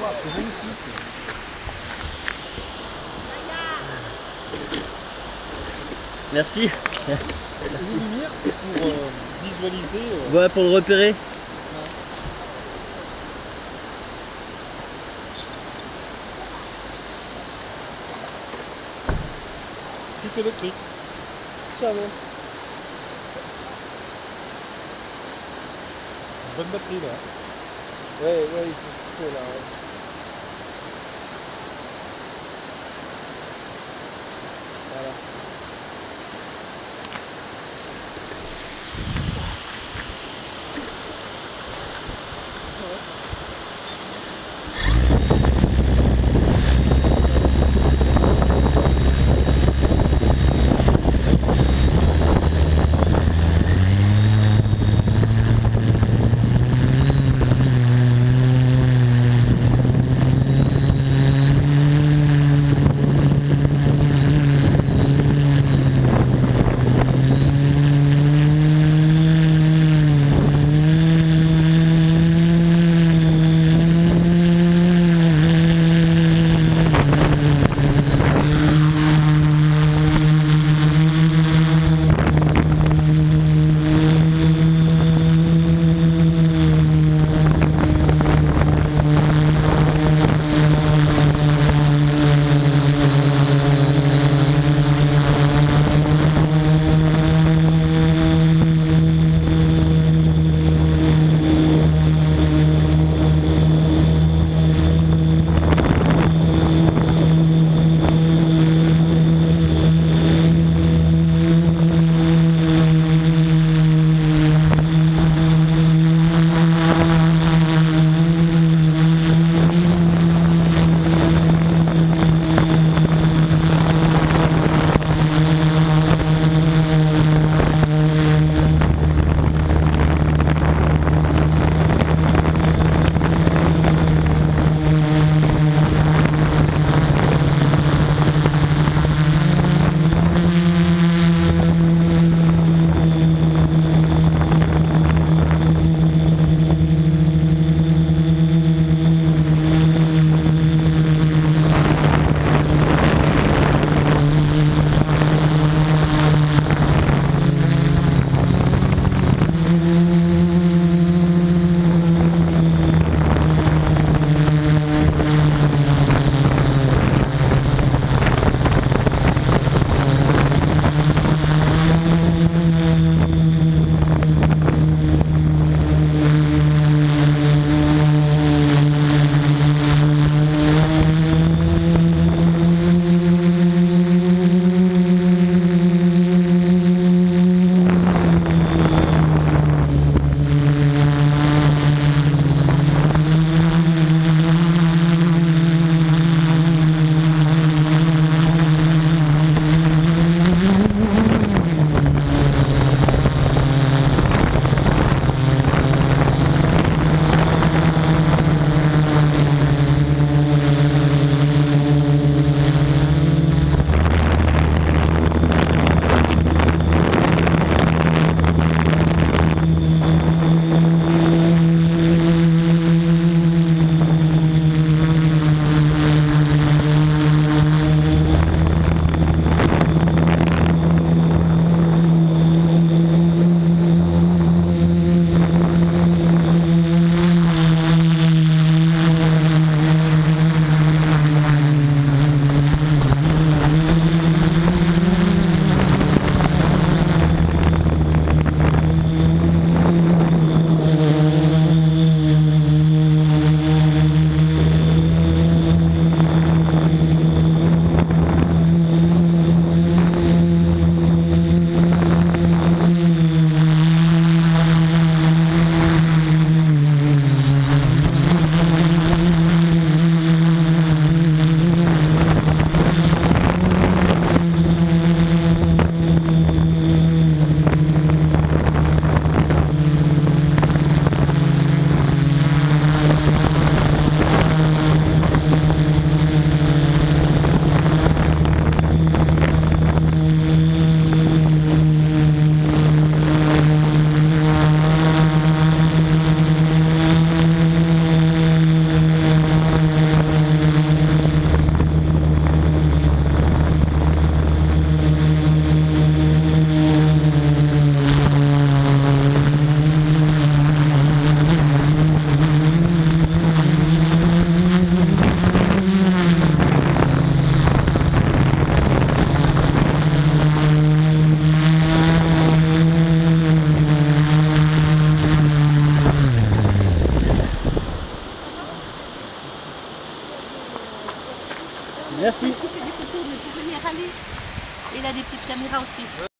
Waouh, c'est magnifique. Merci. Pour euh, visualiser. euh, Ouais, pour le repérer. tout électrique. Ça va. Bonne batterie là. Ouais, ouais, il faut là. ouais. 很高兴。